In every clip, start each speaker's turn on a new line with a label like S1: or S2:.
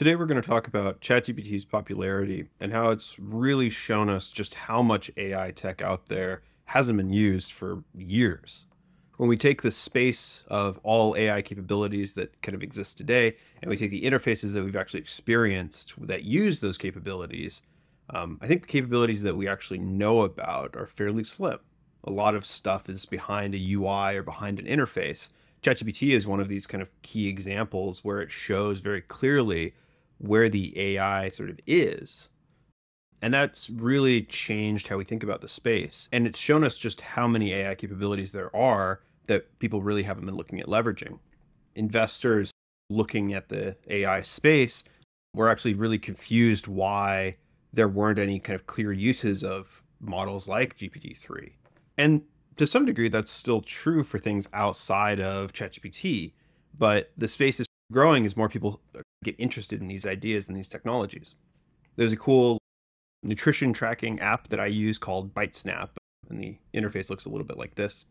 S1: Today, we're going to talk about ChatGPT's popularity and how it's really shown us just how much AI tech out there hasn't been used for years. When we take the space of all AI capabilities that kind of exist today, and we take the interfaces that we've actually experienced that use those capabilities, um, I think the capabilities that we actually know about are fairly slim. A lot of stuff is behind a UI or behind an interface. ChatGPT is one of these kind of key examples where it shows very clearly where the AI sort of is. And that's really changed how we think about the space. And it's shown us just how many AI capabilities there are that people really haven't been looking at leveraging. Investors looking at the AI space were actually really confused why there weren't any kind of clear uses of models like GPT 3. And to some degree, that's still true for things outside of ChatGPT, but the space is growing as more people get interested in these ideas and these technologies. There's a cool nutrition tracking app that I use called BiteSnap, and the interface looks a little bit like this.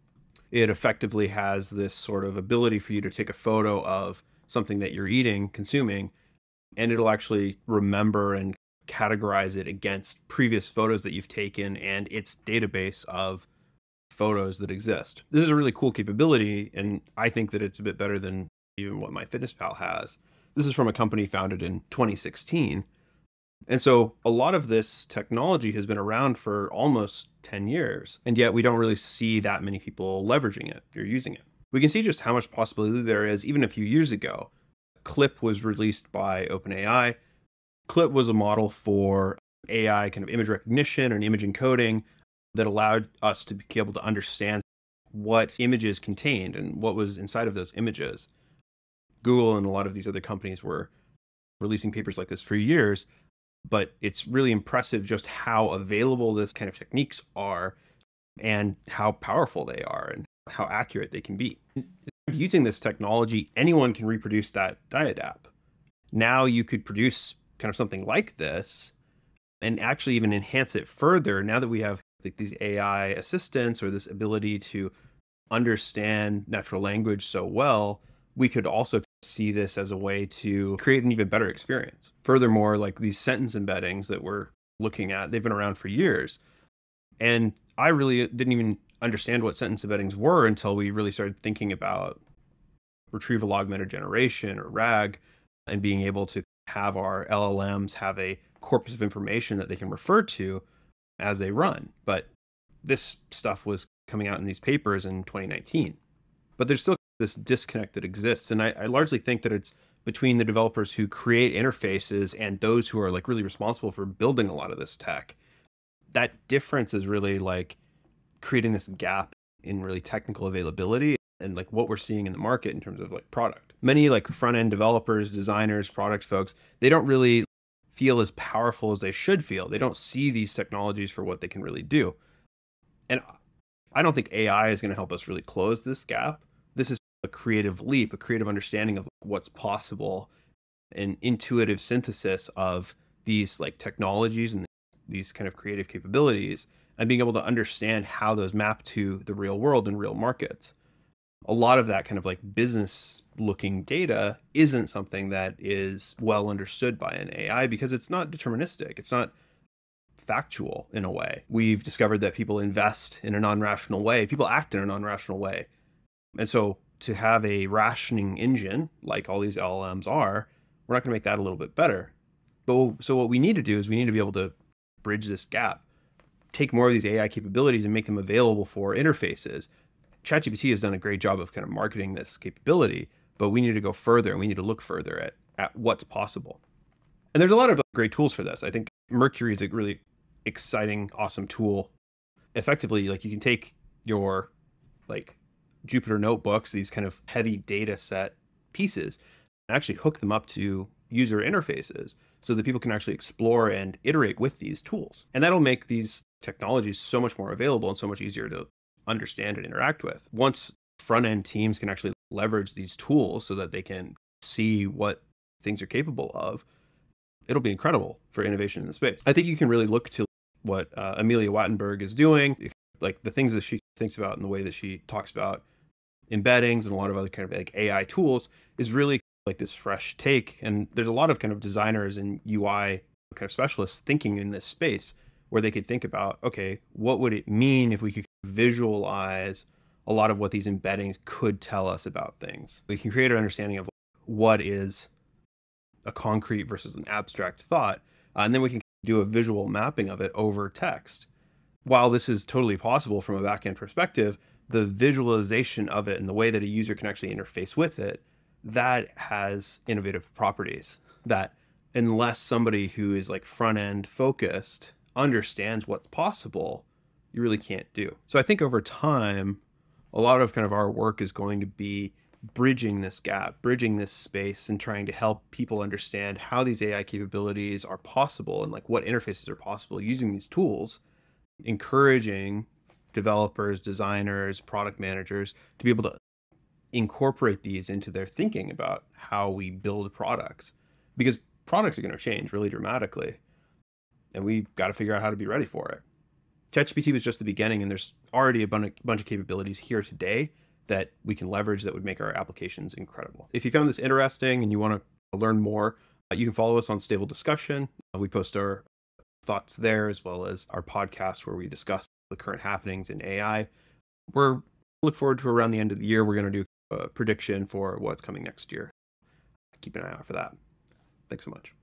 S1: It effectively has this sort of ability for you to take a photo of something that you're eating, consuming, and it'll actually remember and categorize it against previous photos that you've taken and its database of photos that exist. This is a really cool capability, and I think that it's a bit better than even what MyFitnessPal has. This is from a company founded in 2016. And so a lot of this technology has been around for almost 10 years, and yet we don't really see that many people leveraging it or using it. We can see just how much possibility there is even a few years ago. Clip was released by OpenAI. Clip was a model for AI kind of image recognition and image encoding that allowed us to be able to understand what images contained and what was inside of those images. Google and a lot of these other companies were releasing papers like this for years, but it's really impressive just how available this kind of techniques are and how powerful they are and how accurate they can be. Using this technology, anyone can reproduce that diadap. Now you could produce kind of something like this and actually even enhance it further now that we have like these AI assistants or this ability to understand natural language so well, we could also see this as a way to create an even better experience. Furthermore, like these sentence embeddings that we're looking at, they've been around for years. And I really didn't even understand what sentence embeddings were until we really started thinking about retrieval augmented generation or RAG and being able to have our LLMs have a corpus of information that they can refer to as they run. But this stuff was coming out in these papers in 2019. But there's still this disconnect that exists. And I, I largely think that it's between the developers who create interfaces and those who are like really responsible for building a lot of this tech. That difference is really like creating this gap in really technical availability and like what we're seeing in the market in terms of like product. Many like front end developers, designers, product folks, they don't really feel as powerful as they should feel. They don't see these technologies for what they can really do. And I don't think AI is going to help us really close this gap. A creative leap, a creative understanding of what's possible, an intuitive synthesis of these like technologies and these kind of creative capabilities and being able to understand how those map to the real world and real markets. A lot of that kind of like business looking data isn't something that is well understood by an AI because it's not deterministic. It's not factual in a way. We've discovered that people invest in a non rational way, people act in a non rational way. And so to have a rationing engine like all these LLMs are, we're not going to make that a little bit better. But so what we need to do is we need to be able to bridge this gap, take more of these AI capabilities and make them available for interfaces. ChatGPT has done a great job of kind of marketing this capability, but we need to go further and we need to look further at, at what's possible. And there's a lot of great tools for this. I think Mercury is a really exciting, awesome tool. Effectively, like you can take your like Jupyter notebooks, these kind of heavy data set pieces, and actually hook them up to user interfaces so that people can actually explore and iterate with these tools. And that'll make these technologies so much more available and so much easier to understand and interact with. Once front end teams can actually leverage these tools so that they can see what things are capable of, it'll be incredible for innovation in the space. I think you can really look to what uh, Amelia Wattenberger is doing, like the things that she thinks about and the way that she talks about embeddings and a lot of other kind of like AI tools is really like this fresh take. And there's a lot of kind of designers and UI kind of specialists thinking in this space where they could think about, okay, what would it mean if we could visualize a lot of what these embeddings could tell us about things? We can create an understanding of what is a concrete versus an abstract thought. Uh, and then we can do a visual mapping of it over text. While this is totally possible from a backend perspective, the visualization of it and the way that a user can actually interface with it, that has innovative properties that unless somebody who is like front end focused understands what's possible, you really can't do. So I think over time, a lot of kind of our work is going to be bridging this gap, bridging this space, and trying to help people understand how these AI capabilities are possible and like what interfaces are possible using these tools, encouraging developers, designers, product managers to be able to incorporate these into their thinking about how we build products because products are going to change really dramatically and we've got to figure out how to be ready for it. ChatGPT was just the beginning and there's already a bunch of capabilities here today that we can leverage that would make our applications incredible. If you found this interesting and you want to learn more, uh, you can follow us on Stable Discussion. Uh, we post our thoughts there as well as our podcast where we discuss the current happenings in AI. We're look forward to around the end of the year. We're going to do a prediction for what's coming next year. Keep an eye out for that. Thanks so much.